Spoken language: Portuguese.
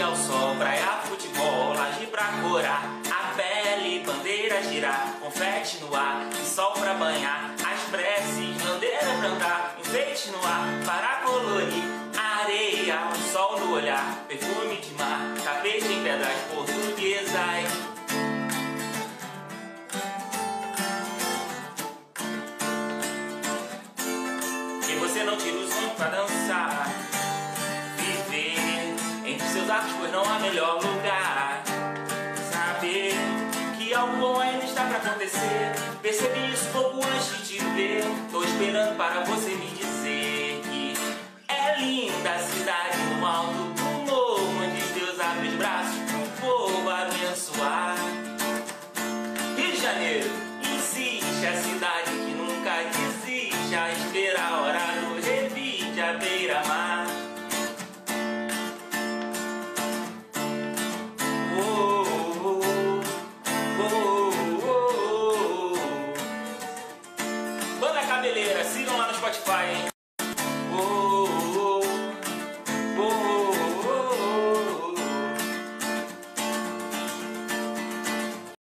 ao sol, praia, futebol, laje pra corar, a pele, bandeira girar, confete no ar, e sol pra banhar, as preces, bandeira pra andar, enfeite no ar, para colorir, areia, o sol no olhar, perfume de mar, tapete em pedras portuguesas. Que você não tira o som pra dançar entre seus atos, pois não há melhor lugar. Saber que algo bom ainda está pra acontecer. Percebi isso pouco antes de ver. Tô esperando para você me dizer Que é linda a cidade no alto do morro Onde Deus abre os braços pro povo abençoar. Rio de Janeiro, existe a cidade que nunca desiste. A esperar a hora do revide à beira-mar Cabeleira, sigam lá no Spotify, hein?